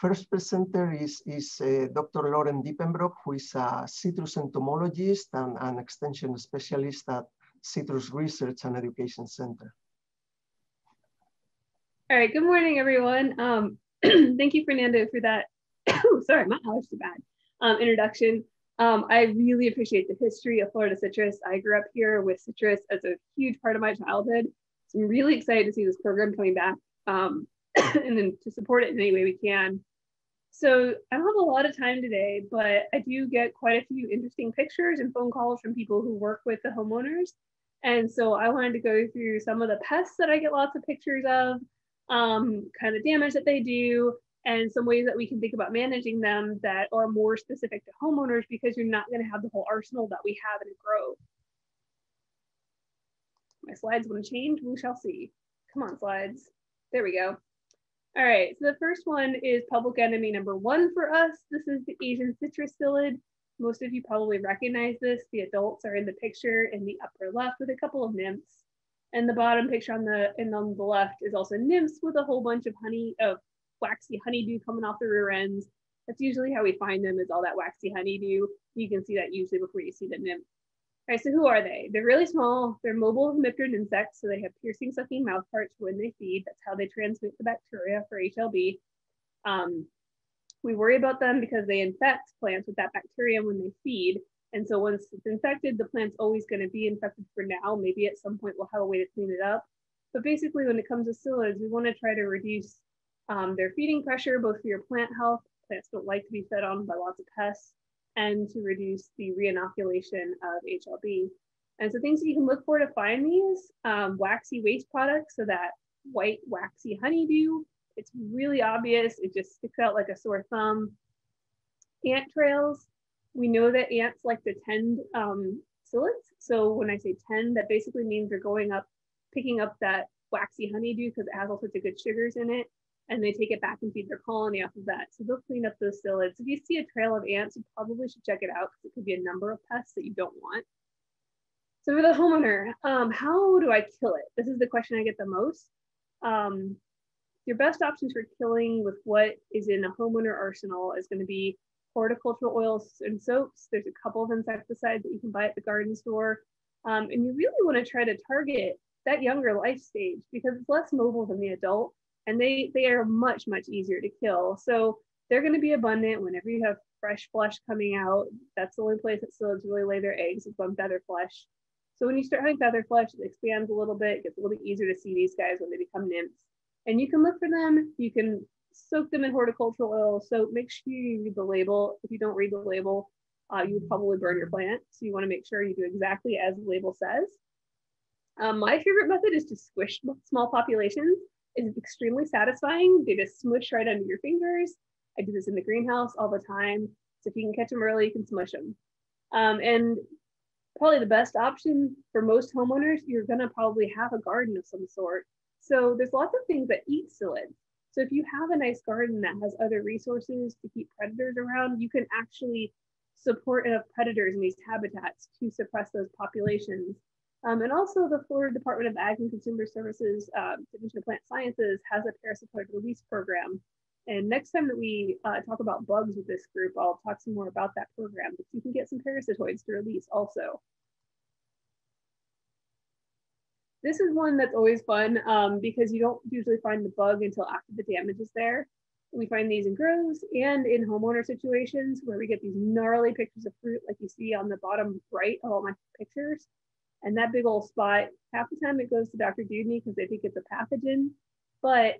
first presenter is, is uh, Dr. Lauren Diepenbrock, who is a citrus entomologist and an extension specialist at Citrus Research and Education Center. All right, good morning, everyone. Um, thank you, Fernando, for that. sorry, my allergies are bad. Um, introduction. Um, I really appreciate the history of Florida citrus. I grew up here with citrus as a huge part of my childhood. So I'm really excited to see this program coming back um, and then to support it in any way we can. So I don't have a lot of time today, but I do get quite a few interesting pictures and phone calls from people who work with the homeowners. And so I wanted to go through some of the pests that I get lots of pictures of, um, kind of damage that they do, and some ways that we can think about managing them that are more specific to homeowners because you're not going to have the whole arsenal that we have in a grove. My slides want to change, we shall see. Come on, slides. There we go. All right, so the first one is public enemy number one for us. This is the Asian citrus psyllid. Most of you probably recognize this. The adults are in the picture in the upper left with a couple of nymphs. And the bottom picture on the and on the left is also nymphs with a whole bunch of honey of waxy honeydew coming off the rear ends. That's usually how we find them is all that waxy honeydew. You can see that usually before you see the nymph. So who are they? They're really small. They're mobile hemipteran insects, so they have piercing sucking mouth parts when they feed. That's how they transmit the bacteria for HLB. Um, we worry about them because they infect plants with that bacteria when they feed. And so once it's infected, the plant's always going to be infected for now. Maybe at some point we'll have a way to clean it up. But basically, when it comes to psyllids, we want to try to reduce um, their feeding pressure, both for your plant health, plants don't like to be fed on by lots of pests, and to reduce the reinoculation of HLB. And so things that you can look for to find these, um, waxy waste products, so that white waxy honeydew, it's really obvious, it just sticks out like a sore thumb. Ant trails, we know that ants like to tend um, psyllids. So when I say tend, that basically means they're going up, picking up that waxy honeydew because it has all sorts of good sugars in it and they take it back and feed their colony off of that. So they'll clean up those psyllids. If you see a trail of ants, you probably should check it out because it could be a number of pests that you don't want. So for the homeowner, um, how do I kill it? This is the question I get the most. Um, your best options for killing with what is in a homeowner arsenal is going to be horticultural oils and soaps. There's a couple of insecticides that you can buy at the garden store. Um, and you really want to try to target that younger life stage because it's less mobile than the adult and they they are much much easier to kill. So they're going to be abundant whenever you have fresh flush coming out. That's the only place that psyllids really lay their eggs is on feather flush. So when you start having feather flush, it expands a little bit. It gets a little bit easier to see these guys when they become nymphs. And you can look for them. You can soak them in horticultural oil. So make sure you read the label. If you don't read the label, uh, you would probably burn your plant. So you want to make sure you do exactly as the label says. Um, my favorite method is to squish small populations is extremely satisfying. They just smush right under your fingers. I do this in the greenhouse all the time. So if you can catch them early, you can smush them. Um, and probably the best option for most homeowners, you're gonna probably have a garden of some sort. So there's lots of things that eat psyllids. So if you have a nice garden that has other resources to keep predators around, you can actually support enough predators in these habitats to suppress those populations um, and also the Florida Department of Ag and Consumer Services uh, Division of Plant Sciences has a parasitoid release program. And next time that we uh, talk about bugs with this group, I'll talk some more about that program, but you can get some parasitoids to release also. This is one that's always fun um, because you don't usually find the bug until after the damage is there. We find these in grows and in homeowner situations where we get these gnarly pictures of fruit like you see on the bottom right of all my pictures. And that big old spot, half the time it goes to Dr. Dewdney because they think it's a pathogen, but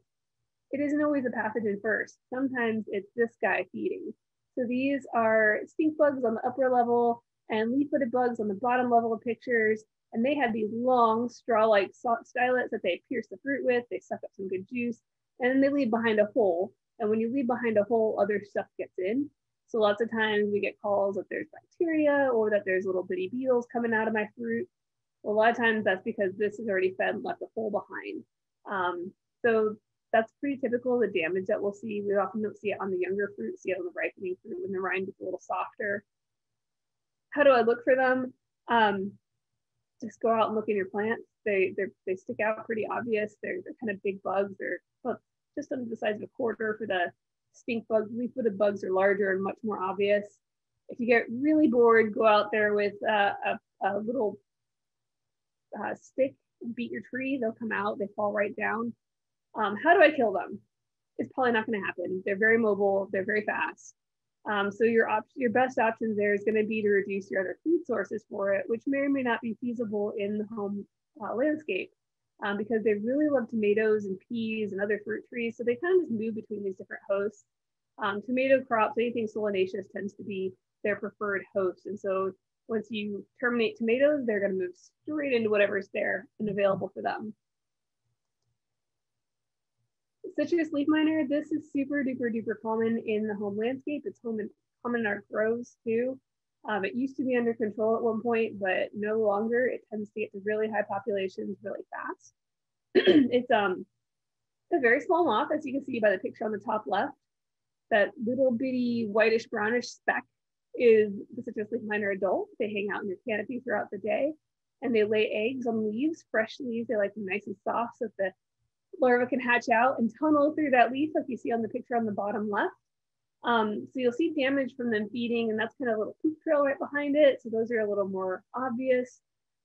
it isn't always a pathogen first. Sometimes it's this guy feeding. So these are stink bugs on the upper level and leaf-footed bugs on the bottom level of pictures. And they have these long straw-like stylets that they pierce the fruit with. They suck up some good juice and then they leave behind a hole. And when you leave behind a hole, other stuff gets in. So lots of times we get calls that there's bacteria or that there's little bitty beetles coming out of my fruit. Well, a lot of times that's because this is already fed and left a hole behind. Um, so that's pretty typical the damage that we'll see. We often don't see it on the younger fruit, see it on the ripening fruit when the rind is a little softer. How do I look for them? Um, just go out and look in your plants. They they stick out pretty obvious. They're, they're kind of big bugs. They're well, just under the size of a quarter for the Stink bugs, leaf-footed bugs are larger and much more obvious. If you get really bored, go out there with uh, a, a, little uh, stick, beat your tree, they'll come out, they fall right down. Um, how do I kill them? It's probably not gonna happen. They're very mobile, they're very fast. Um, so your op- your best option there is going to be to reduce your other food sources for it, which may or may not be feasible in the home uh, landscape um, because they really love tomatoes and peas and other fruit trees. So they kind of just move between these different hosts. Um, tomato crops, anything solanaceous tends to be their preferred host. And so once you terminate tomatoes, they're going to move straight into whatever's there and available for them. Citrus leaf miner, this is super duper duper common in the home landscape. It's home in, common in our groves too. Um, it used to be under control at one point, but no longer. It tends to get to really high populations really fast. it's um, a very small moth, as you can see by the picture on the top left. That little bitty whitish brownish speck is the citrus leaf miner adult. They hang out in your canopy throughout the day and they lay eggs on leaves, fresh leaves. They like them nice and soft so that the larva can hatch out and tunnel through that leaf like you see on the picture on the bottom left. Um, so you'll see damage from them feeding and that's kind of a little poop trail right behind it. So those are a little more obvious.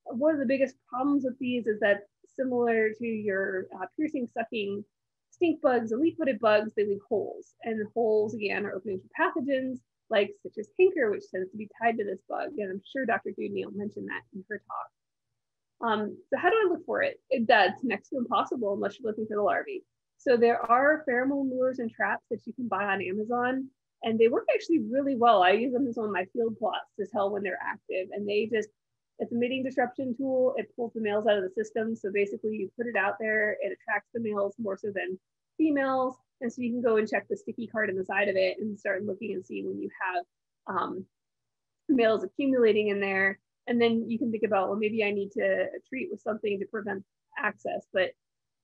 One of the biggest problems with these is that similar to your uh, piercing sucking stink bugs and leaf-footed bugs, they leave holes and holes again are opening for pathogens like citrus canker, which tends to be tied to this bug. And I'm sure Dr. Dewdney mentioned that in her talk. Um, so how do I look for it? it? That's next to impossible unless you're looking for the larvae. So there are pheromone lures and traps that you can buy on Amazon and they work actually really well. I use them as one of my field plots to tell when they're active and they just, it's a mating disruption tool. It pulls the males out of the system. So basically you put it out there, it attracts the males more so than females. And so you can go and check the sticky card in the side of it and start looking and see when you have um, males accumulating in there. And then you can think about well maybe i need to treat with something to prevent access. But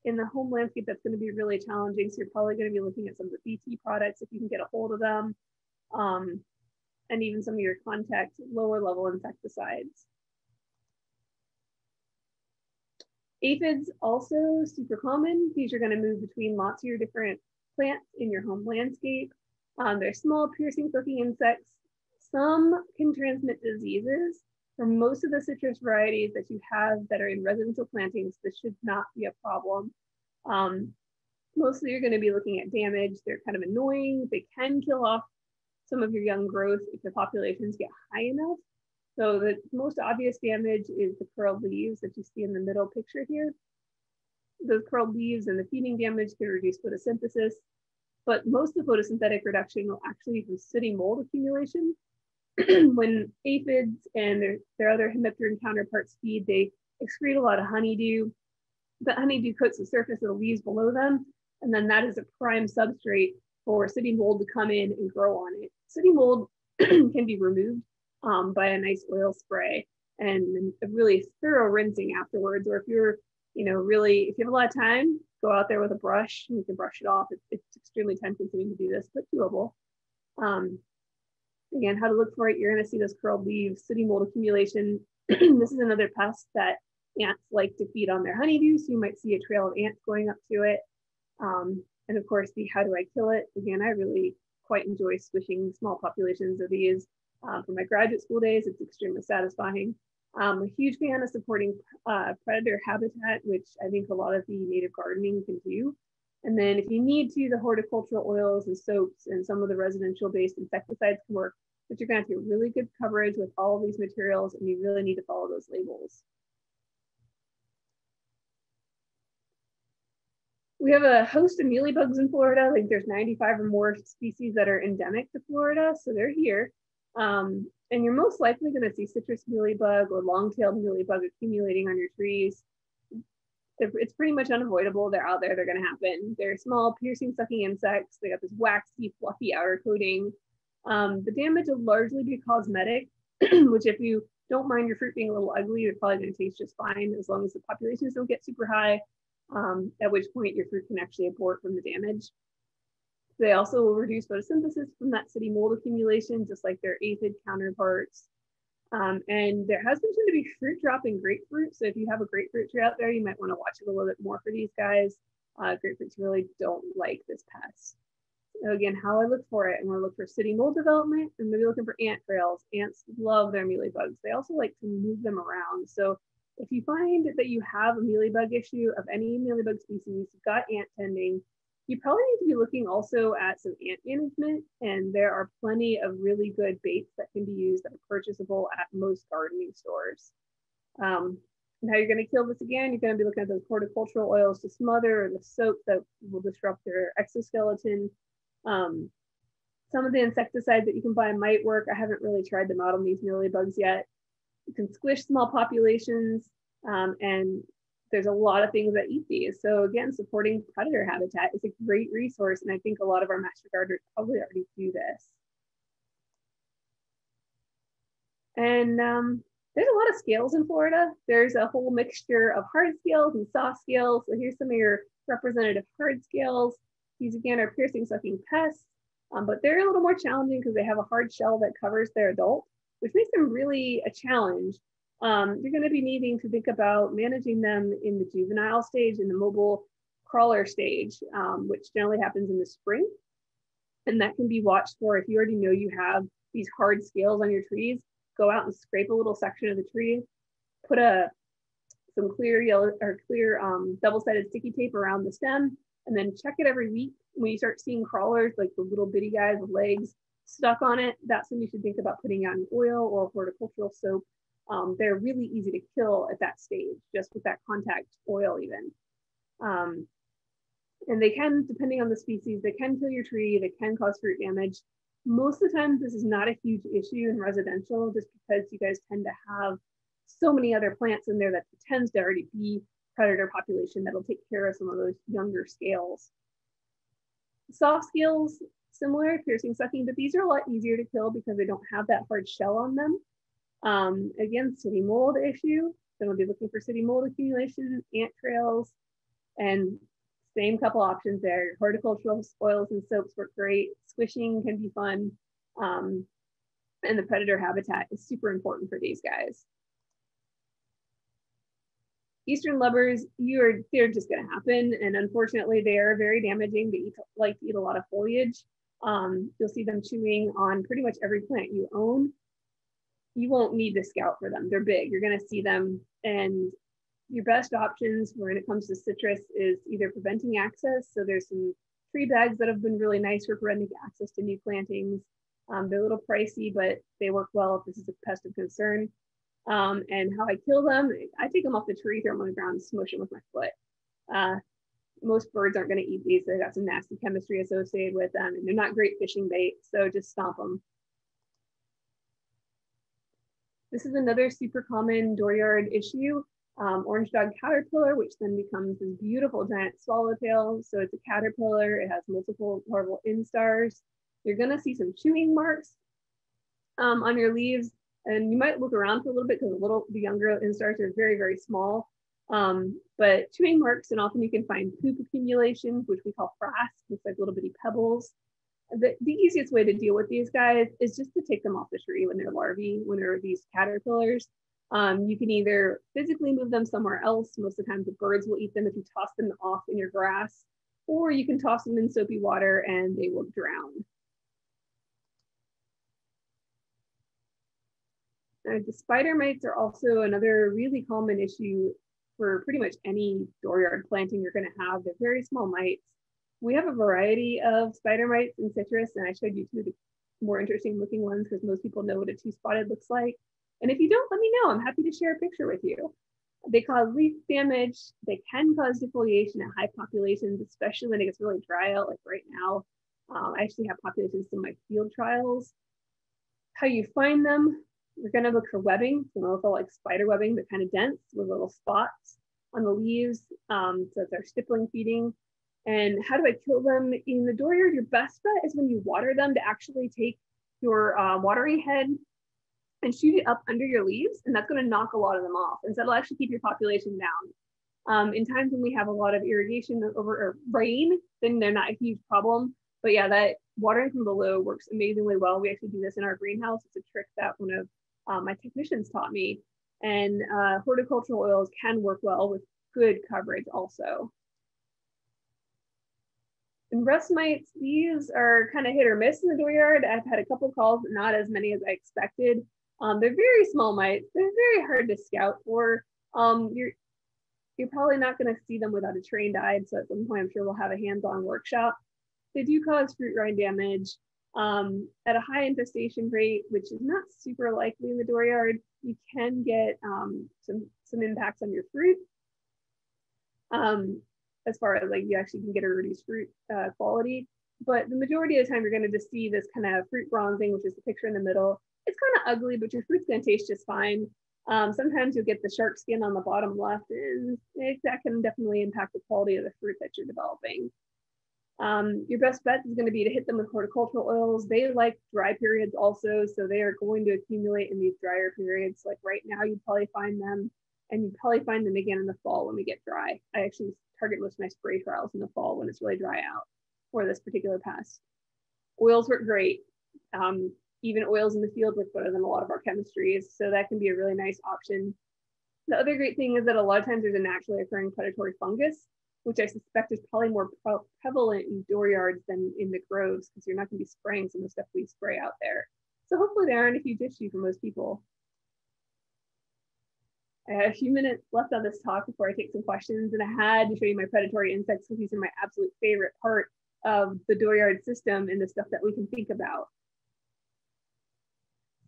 in the home landscape that's going to be really challenging. So you're probably going to be looking at some of the bt products if you can get a hold of them um, and even some of your contact lower level insecticides aphids also super common these are going to move between lots of your different plants in your home landscape um, they're small piercing sucking insects some can transmit diseases for most of the citrus varieties that you have that are in residential plantings, this should not be a problem. Um, mostly you're going to be looking at damage. They're kind of annoying. They can kill off some of your young growth if the populations get high enough. So the most obvious damage is the curled leaves that you see in the middle picture here. Those curled leaves and the feeding damage can reduce photosynthesis, but most of the photosynthetic reduction will actually be sooty mold accumulation. when aphids and their, their other hemipteran counterparts feed, they excrete a lot of honeydew. The honeydew coats the surface of the leaves below them, and then that is a prime substrate for sooty mold to come in and grow on it. Sooty mold can be removed um, by a nice oil spray and a really thorough rinsing afterwards. Or if you're, you know, really, if you have a lot of time, go out there with a brush and you can brush it off. It's, it's extremely time consuming to do this, but doable. Um, Again, how to look for it, you're gonna see those curled leaves, sooty mold accumulation. this is another pest that ants like to feed on their honeydew, so you might see a trail of ants going up to it. Um, and of course, the how do I kill it? Again, I really quite enjoy swishing small populations of these. Uh, for my graduate school days, it's extremely satisfying. I'm a huge fan of supporting uh, predator habitat, which I think a lot of the native gardening can do. And then if you need to, the horticultural oils and soaps and some of the residential based insecticides can work, but you're gonna have to get really good coverage with all of these materials and you really need to follow those labels. We have a host of mealybugs in Florida. I think there's 95 or more species that are endemic to Florida, so they're here. Um, and you're most likely gonna see citrus mealybug or long-tailed mealybug accumulating on your trees it's pretty much unavoidable. They're out there, they're going to happen. They're small, piercing, sucking insects. They got this waxy, fluffy outer coating. Um, the damage will largely be cosmetic, which if you don't mind your fruit being a little ugly, you're probably going to taste just fine as long as the populations don't get super high, um, at which point your fruit can actually abort from the damage. They also will reduce photosynthesis from that sooty mold accumulation, just like their aphid counterparts. Um, and there has been shown to be fruit drop in grapefruit. So if you have a grapefruit tree out there, you might want to watch it a little bit more for these guys. Uh, grapefruits really don't like this pest. So again, how I look for it. I'm going to look for sooty mold development. I'm maybe looking for ant trails. Ants love their mealybugs. They also like to move them around. So if you find that you have a mealybug issue of any mealybug species, you've got ant tending, you probably need to be looking also at some ant management. And there are plenty of really good baits that can be used that are purchasable at most gardening stores. Um, and how you're going to kill this again, you're going to be looking at those horticultural oils to smother and the soap that will disrupt their exoskeleton. Um, some of the insecticides that you can buy might work. I haven't really tried them out on these mealybugs yet. You can squish small populations um, and there's a lot of things that eat these. So again, supporting predator habitat is a great resource. And I think a lot of our master gardeners probably already do this. And um, there's a lot of scales in Florida. There's a whole mixture of hard scales and soft scales. So here's some of your representative hard scales. These again are piercing sucking pests, um, but they're a little more challenging because they have a hard shell that covers their adult, which makes them really a challenge. Um, you're going to be needing to think about managing them in the juvenile stage, in the mobile crawler stage, um, which generally happens in the spring. And that can be watched for if you already know you have these hard scales on your trees go out and scrape a little section of the tree, put a some clear yellow or clear um, double-sided sticky tape around the stem, and then check it every week. When you start seeing crawlers, like the little bitty guys with legs stuck on it, that's when you should think about putting on oil or horticultural soap. Um, they're really easy to kill at that stage, just with that contact oil even. Um, and they can, depending on the species, they can kill your tree, they can cause fruit damage most of the time this is not a huge issue in residential just because you guys tend to have so many other plants in there that tends to already be predator population that'll take care of some of those younger scales. Soft scales, similar, piercing, sucking, but these are a lot easier to kill because they don't have that hard shell on them. Um, again, sooty mold issue. Then we'll be looking for sooty mold accumulation, ant trails, and same couple options there. Horticultural oils and soaps work great. Squishing can be fun. Um, and the predator habitat is super important for these guys. Eastern lubbers, you're they're just going to happen, and unfortunately, they are very damaging. They eat, like to eat a lot of foliage. Um, you'll see them chewing on pretty much every plant you own. You won't need to scout for them; they're big. You're going to see them, and your best options when it comes to citrus is either preventing access. So there's some tree bags that have been really nice for preventing access to new plantings. Um, they're a little pricey, but they work well if this is a pest of concern. Um, and how I kill them, I take them off the tree, throw them on the ground, smush them with my foot. Uh, most birds aren't going to eat these. They've got some nasty chemistry associated with them, and they're not great fishing bait. So just stomp them. This is another super common dooryard issue um, orange dog caterpillar, which then becomes this beautiful giant swallowtail. So it's a caterpillar, it has multiple larval instars. You're gonna see some chewing marks um, on your leaves, and you might look around for a little bit because the little, the younger instars are very, very small. Um, but chewing marks, and often you can find poop accumulations, which we call frass, looks like little bitty pebbles. The, the easiest way to deal with these guys is just to take them off the tree when they're larvae, when they're these caterpillars. Um, you can either physically move them somewhere else. Most of the time the birds will eat them if you toss them off in your grass, or you can toss them in soapy water and they will drown. Now, the spider mites are also another really common issue for pretty much any dooryard planting you're gonna have. They're very small mites. We have a variety of spider mites and citrus, and I showed you two of the more interesting looking ones because most people know what a two-spotted looks like. And if you don't, let me know. I'm happy to share a picture with you. They cause leaf damage. They can cause defoliation at high populations, especially when it gets really dry out, like right now. Um, I actually have populations in my field trials. How you find them, you're gonna look for webbing, so they'll like spider webbing, but kind of dense with little spots on the leaves. Um, so they're stippling feeding. And how do I kill them in the dooryard? Your best bet is when you water them to actually take your uh, watering head and shoot it up under your leaves, and that's going to knock a lot of them off. And so it'll actually keep your population down. Um, in times when we have a lot of irrigation over or rain, then they're not a huge problem. But yeah, that watering from below works amazingly well. We actually do this in our greenhouse. It's a trick that one of uh, my technicians taught me. And uh, horticultural oils can work well with good coverage also. And rust mites, these are kind of hit or miss in the dooryard. I've had a couple calls, but not as many as I expected. Um, they're very small mites. They're very hard to scout for. Um, you're you're probably not going to see them without a trained eye. So at some point, I'm sure we'll have a hands-on workshop. They do cause fruit rind damage. Um, at a high infestation rate, which is not super likely in the dooryard, you can get um, some some impacts on your fruit. Um, as far as like you actually can get a reduced fruit uh, quality. But the majority of the time, you're going to just see this kind of fruit bronzing, which is the picture in the middle. It's kind of ugly, but your fruit's going to taste just fine. Um, sometimes you'll get the shark skin on the bottom left, and it, that can definitely impact the quality of the fruit that you're developing. Um, your best bet is going to be to hit them with horticultural oils. They like dry periods also, so they are going to accumulate in these drier periods. Like right now, you'd probably find them, and you'd probably find them again in the fall when we get dry. I actually target most of my spray trials in the fall when it's really dry out for this particular pest. Oils work great. Um, even oils in the field work better than a lot of our chemistries, so that can be a really nice option. The other great thing is that a lot of times there's a naturally occurring predatory fungus which I suspect is probably more prevalent in dooryards than in the groves because you're not going to be spraying some of the stuff we spray out there. So hopefully there aren't a huge issue for most people. I had a few minutes left on this talk before I take some questions, and I had to show you my predatory insects because these are my absolute favorite part of the dooryard system and the stuff that we can think about.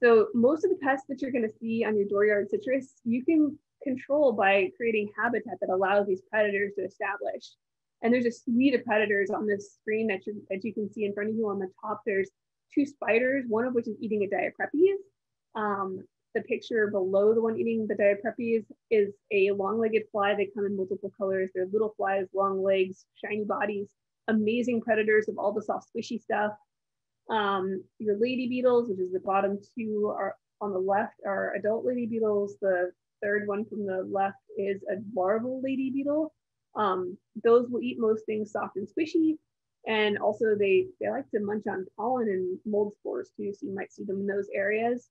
So most of the pests that you're going to see on your dooryard citrus, you can control by creating habitat that allows these predators to establish. And there's a suite of predators on this screen that you, that you can see in front of you on the top. There's two spiders, one of which is eating a Diaprepes. Um, the picture below the one eating the Diaprepes is a long-legged fly. They come in multiple colors. They're little flies, long legs, shiny bodies, amazing predators of all the soft squishy stuff. Um, your lady beetles, which is the bottom two are on the left, are adult lady beetles. The third one from the left is a larval lady beetle. Um, those will eat most things soft and squishy. And also they, they like to munch on pollen and mold spores too. So you might see them in those areas.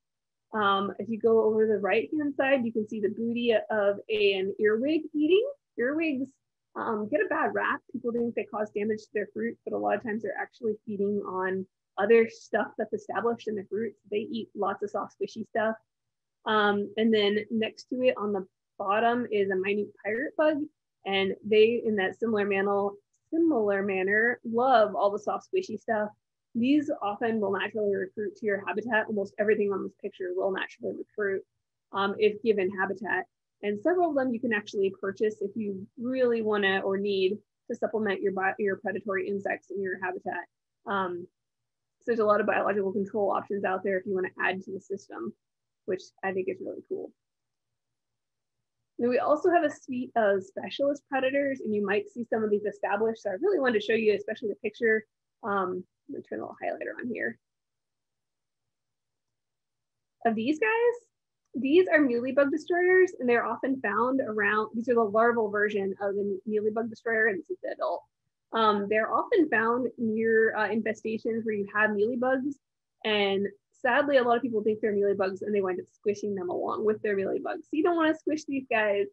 Um, if you go over the right hand side, you can see the booty of an earwig eating. Earwigs um, get a bad rap. People think they cause damage to their fruit, but a lot of times they're actually feeding on other stuff that's established in the fruit. They eat lots of soft, squishy stuff. Um, and then next to it on the bottom is a minute pirate bug. And they, in that similar manner, similar manner, love all the soft squishy stuff. These often will naturally recruit to your habitat. Almost everything on this picture will naturally recruit um, if given habitat. And several of them you can actually purchase if you really want to or need to supplement your, your predatory insects in your habitat. Um, so there's a lot of biological control options out there if you want to add to the system which I think is really cool. And we also have a suite of specialist predators, and you might see some of these established. So I really wanted to show you, especially the picture. Um, I'm gonna turn a little highlighter on here. Of these guys, these are mealybug destroyers, and they're often found around, these are the larval version of the mealybug destroyer, and this is the adult. Um, they're often found near uh, infestations where you have mealybugs, and sadly, a lot of people think they're mealybugs and they wind up squishing them along with their mealybugs. So you don't want to squish these guys.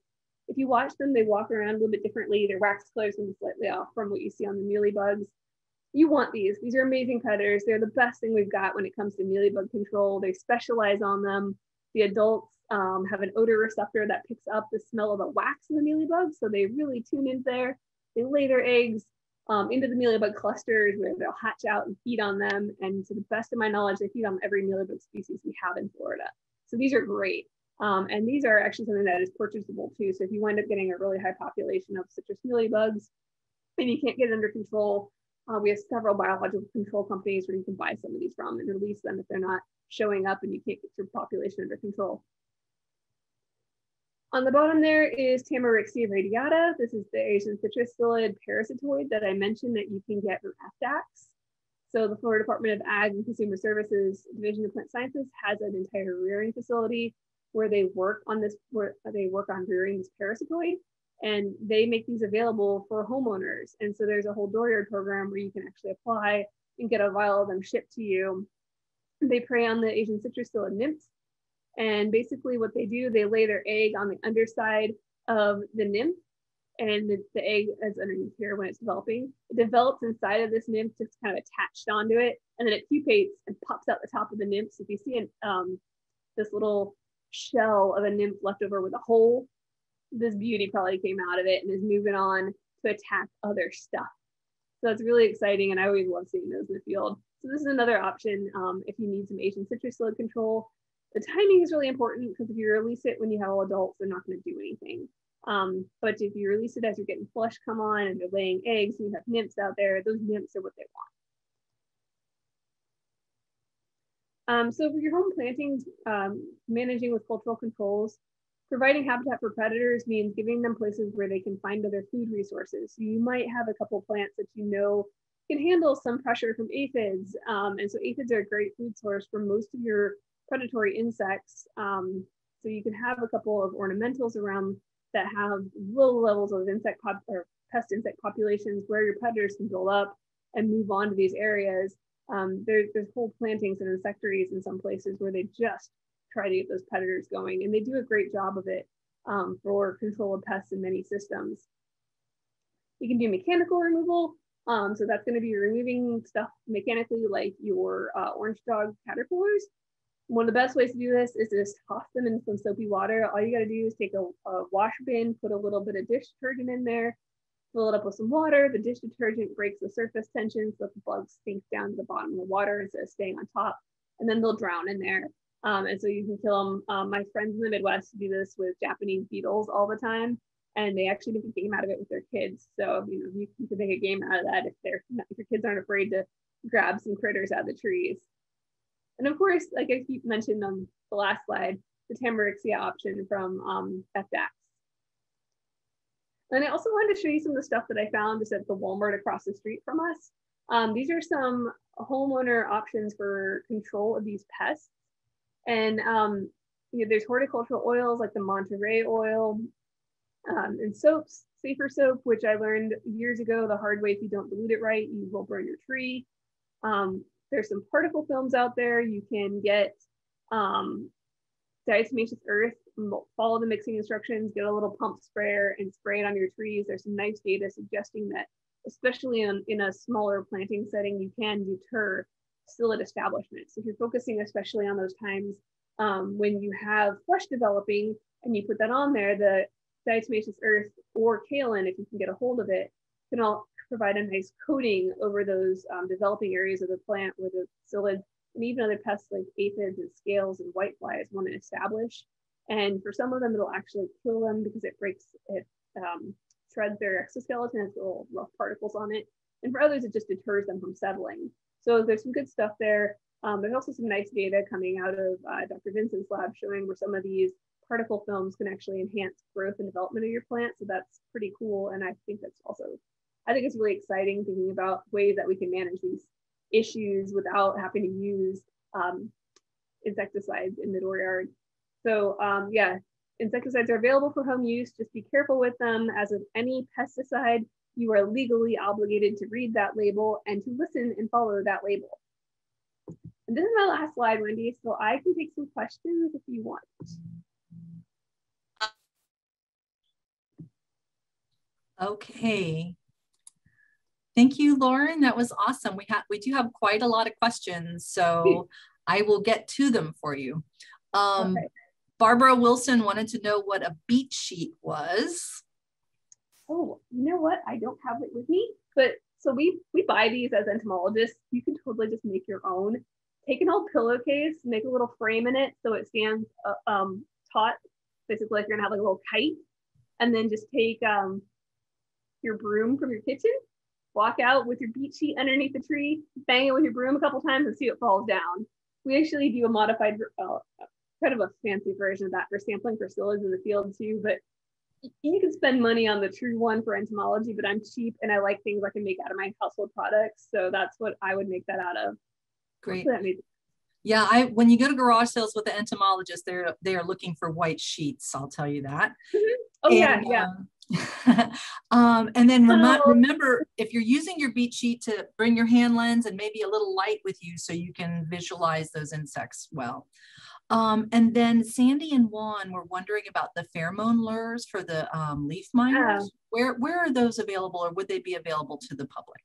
If you watch them, they walk around a little bit differently. Their wax color is slightly off from what you see on the mealybugs. You want these. These are amazing predators. They're the best thing we've got when it comes to mealybug control. They specialize on them. The adults um, have an odor receptor that picks up the smell of the wax of the mealybug. So they really tune in there. They lay their eggs um, into the mealybug clusters where they'll hatch out and feed on them. And to the best of my knowledge, they feed on every mealybug species we have in Florida. So these are great. Um, and these are actually something that is purchasable too. So if you wind up getting a really high population of citrus mealybugs and you can't get it under control, uh, we have several biological control companies where you can buy some of these from and release them if they're not showing up and you can't get your population under control. On the bottom there is Tamarixia radiata. This is the Asian citrus psyllid parasitoid that I mentioned that you can get from FDACS. So the Florida Department of Ag and Consumer Services Division of Plant Sciences has an entire rearing facility where they work on this, where they work on rearing this parasitoid and they make these available for homeowners. And so there's a whole dooryard program where you can actually apply and get a vial of them shipped to you. They prey on the Asian citrus psyllid nymphs and basically what they do, they lay their egg on the underside of the nymph. and the, the egg is underneath here when it's developing. It develops inside of this nymph, it's kind of attached onto it, and then it pupates and pops out the top of the nymph. So if you see an, um, this little shell of a nymph left over with a hole, this beauty probably came out of it and is moving on to attack other stuff. So that's really exciting, and I always love seeing those in the field. So this is another option um, if you need some Asian citrus psyllid control. The timing is really important because if you release it when you have all adults, they're not going to do anything. Um, but if you release it as you're getting flush come on and they're laying eggs and you have nymphs out there, those nymphs are what they want. Um, so for your home planting, um, managing with cultural controls, providing habitat for predators means giving them places where they can find other food resources. So you might have a couple plants that you know can handle some pressure from aphids. Um, and so aphids are a great food source for most of your predatory insects. Um, so you can have a couple of ornamentals around that have low levels of insect pop or pest insect populations where your predators can build up and move on to these areas. Um, there, there's whole plantings and insectaries in some places where they just try to get those predators going, and they do a great job of it um, for control of pests in many systems. You can do mechanical removal, um, so that's going to be removing stuff mechanically, like your uh, orange dog caterpillars. One of the best ways to do this is to just toss them in some soapy water. All you got to do is take a, a wash bin, put a little bit of dish detergent in there, fill it up with some water. The dish detergent breaks the surface tension so the bugs sink down to the bottom of the water instead of staying on top, and then they'll drown in there. Um, and so you can kill them. Um, my friends in the Midwest do this with Japanese beetles all the time, and they actually make a game out of it with their kids. So you know you, can make a game out of that if they're if your kids aren't afraid to grab some critters out of the trees. And of course, like I keep mentioned on the last slide, the Tamarixia option from um, FDACS. And I also wanted to show you some of the stuff that I found just at the Walmart across the street from us. Um, these are some homeowner options for control of these pests. And um, you know, there's horticultural oils like the Monterey oil um, and soaps, safer soap, which I learned years ago the hard way if you don't dilute it right, you will burn your tree. Um, there's some particle films out there. You can get um, diatomaceous earth, follow the mixing instructions, get a little pump sprayer and spray it on your trees. There's some nice data suggesting that, especially in, in a smaller planting setting, you can deter psyllid establishment. So if you're focusing especially on those times um, when you have flush developing and you put that on there, the diatomaceous earth or kaolin, if you can get a hold of it, can all provide a nice coating over those um, developing areas of the plant where the psyllid and even other pests like aphids and scales and whiteflies want to establish. And for some of them, it'll actually kill them because it breaks, it um, shreds their exoskeleton, it's little rough particles on it. And for others, it just deters them from settling. So there's some good stuff there. Um, there's also some nice data coming out of uh, Dr. Vincent's lab showing where some of these particle films can actually enhance growth and development of your plant. So that's pretty cool. And I think that's also I think it's really exciting thinking about ways that we can manage these issues without having to use um, insecticides in the dooryard. So um, yeah, insecticides are available for home use. Just be careful with them. As with any pesticide, you are legally obligated to read that label and to listen and follow that label. And this is my last slide, Wendy, so I can take some questions if you want. Okay, Thank you, Lauren. That was awesome. We have we do have quite a lot of questions, so I will get to them for you. Um, okay. Barbara Wilson wanted to know what a beat sheet was. Oh, you know what? I don't have it with me, but so we we buy these as entomologists. You can totally just make your own. Take an old pillowcase, make a little frame in it so it stands uh, um, taut, basically like you're gonna have like a little kite, and then just take um, your broom from your kitchen walk out with your beat sheet underneath the tree, bang it with your broom a couple times and see it falls down. We actually do a modified, uh, kind of a fancy version of that for sampling for psyllids in the field too, but you can spend money on the true one for entomology, but I'm cheap and I like things I can make out of my household products. So that's what I would make that out of. Great. Yeah, I when you go to garage sales with the entomologist, they're they are looking for white sheets. I'll tell you that. Mm-hmm. Oh and, yeah, yeah. Uh, um, and then rem- remember, if you're using your beat sheet to bring your hand lens and maybe a little light with you so you can visualize those insects well. Um, and then Sandy and Juan were wondering about the pheromone lures for the um, leaf miners. Where where are those available, or would they be available to the public?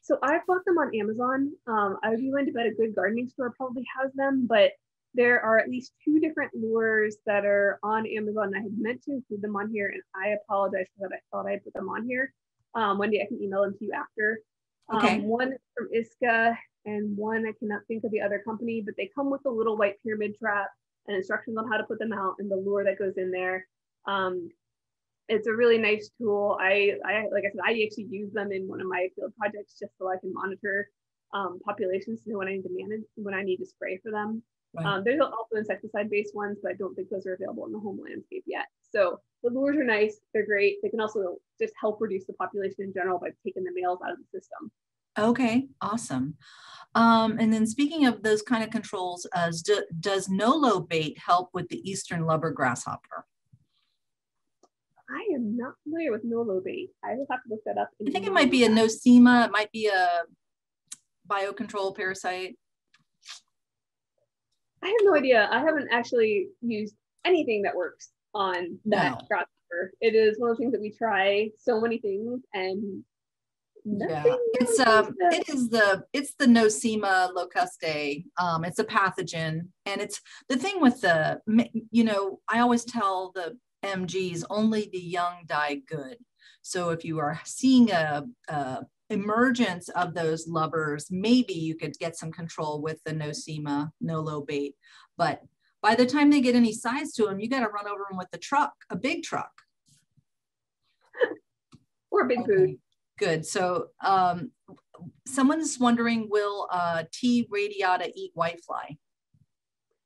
So I bought them on Amazon. Um, I would be willing to bet a good gardening store probably has them, but there are at least two different lures that are on Amazon. I had meant to include them on here, and I apologize for that. I thought I put them on here. Um, Wendy, I can email them to you after. Um, okay. One from ISCA and one I cannot think of the other company, but they come with a little white pyramid trap and instructions on how to put them out and the lure that goes in there. Um, it's a really nice tool. I, I, like I said, I actually use them in one of my field projects just so I can monitor um, populations to know when I need to manage, when I need to spray for them. Right. Um, there's also insecticide-based ones, but I don't think those are available in the home landscape yet. So the lures are nice. They're great. They can also just help reduce the population in general by taking the males out of the system. Okay, awesome. Um, and then speaking of those kind of controls, uh, do, does Nolo bait help with the eastern lubber grasshopper? I am not familiar with Nolo bait. I will have to look that up. I think it might be a nosema. It might be a biocontrol parasite. I have no idea. I haven't actually used anything that works on that grasshopper. It is one of the things that we try so many things and yeah. It's um it is the it's the nosema locustae um it's a pathogen and it's the thing with the you know i always tell the mgs only the young die good. So if you are seeing a, a emergence of those lubbers maybe you could get some control with the nosema Nolo bait but by the time they get any size to them you got to run over them with the truck a big truck. Or a big food Good. So um, someone's wondering, will uh, T. radiata eat whitefly?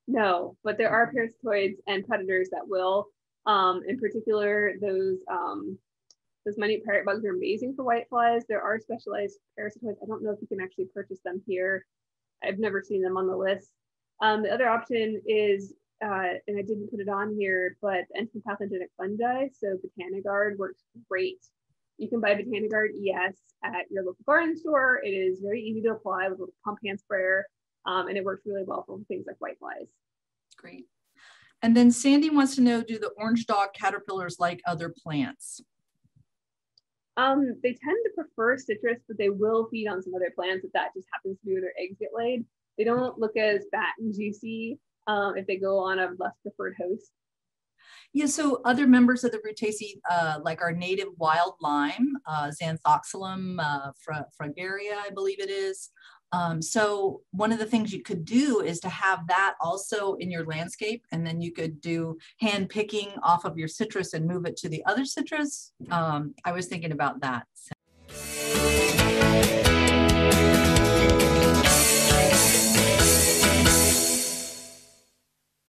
No, but there are parasitoids and predators that will. Um, in particular, those um, those minute pirate bugs are amazing for whiteflies. There are specialized parasitoids. I don't know if you can actually purchase them here. I've never seen them on the list. Um, the other option is, uh, and I didn't put it on here, but entomopathogenic fungi. So Botanigard works great you can buy Botanigard ES at your local garden store. It is very easy to apply with a pump hand sprayer, um, and it works really well for things like whiteflies. Great. And then Sandy wants to know, do the orange dog caterpillars like other plants? Um, they tend to prefer citrus, but they will feed on some other plants if that just happens to be where their eggs get laid. They don't look as fat and juicy um, if they go on a less preferred host. Yeah, so other members of the Rutaceae, uh, like our native wild lime, uh, Zanthoxylum uh, fragaria, I believe it is. Um, so one of the things you could do is to have that also in your landscape, and then you could do hand picking off of your citrus and move it to the other citrus. Um, I was thinking about that. So.